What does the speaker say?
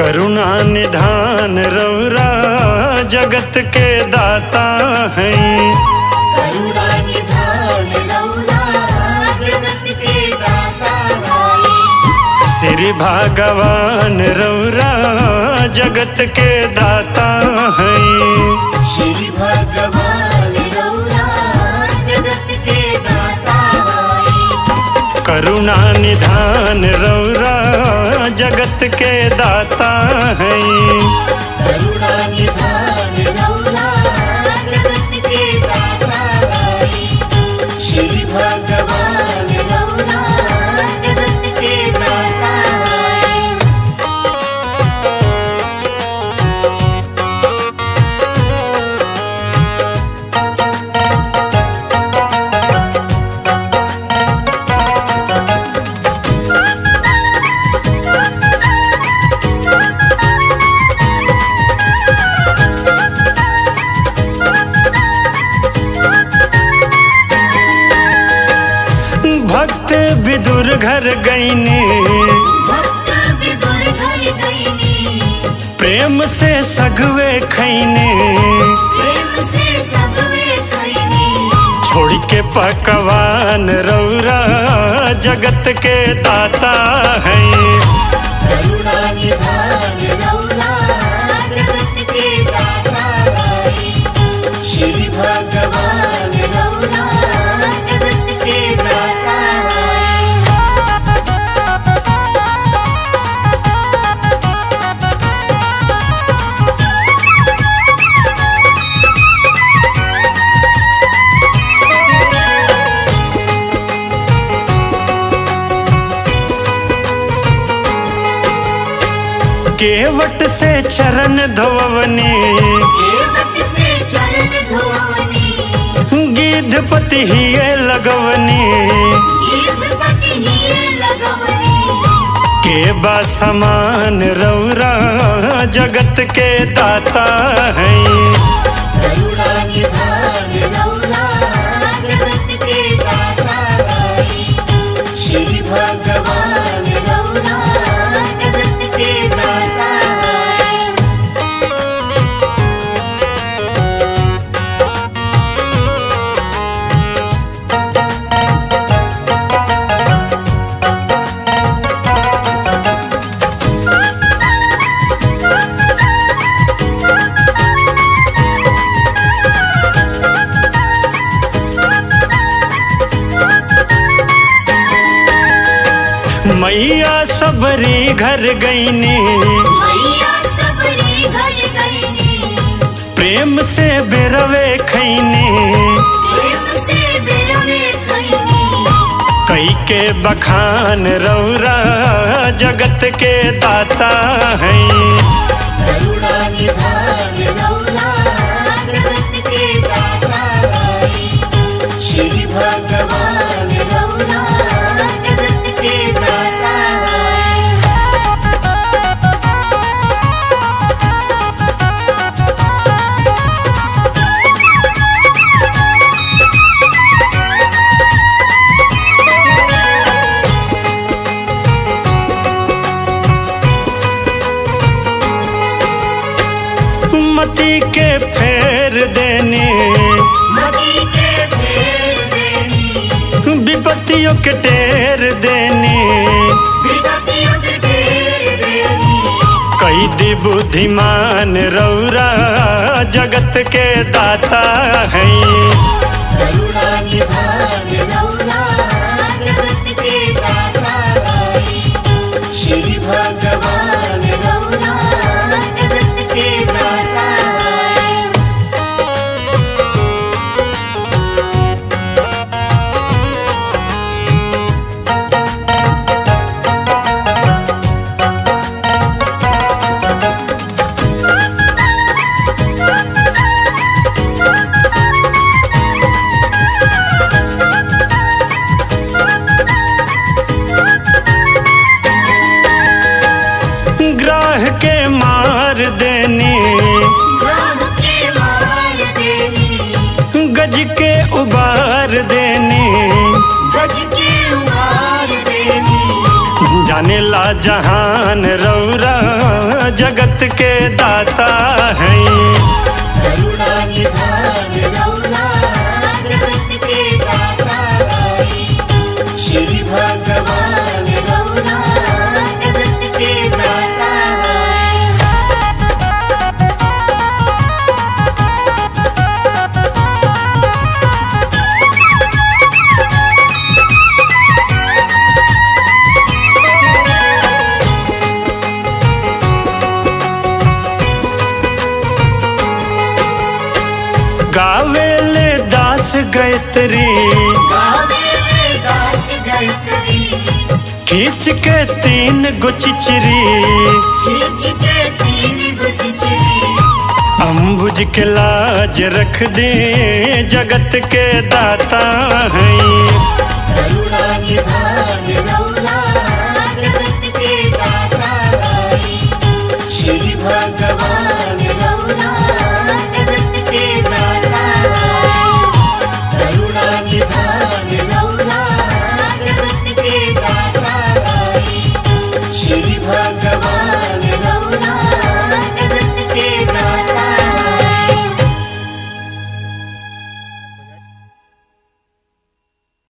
करुणा निधान रौरा जगत के दाता हैं। है। श्री भगवान रौरा जगत के दाता है। श्री भगवान करुणा निधान रौरा जगत के दाता हैं। गईने। प्रेम से सगवे खैने छोड़ के पकवान रौरा जगत के ताता हैं। केवट से चरण धोवनी गीधपति ही लगवनी। के बा समान रौरा जगत के दाता हैं। मैया सबरी घर गईनी। प्रेम से बेरवे खैनी कई के बखान रौरा जगत के दाता हैं। मती के फेर देने। मदी के फेर देनी। विपत्तियों के टेर देनी। कई दी बुद्धिमान रौरा जगत के दाता हैं। ग्राह के मार देने। ग्राह के मार देनी। गज के उबार देने। गज के उबार देनी। जाने ला जहान रौरा जगत के दाता हैं। गावेले दास गायत्री। खींच के तीन गो चिचरी खींच के लाज रख दे जगत के दाता हैं।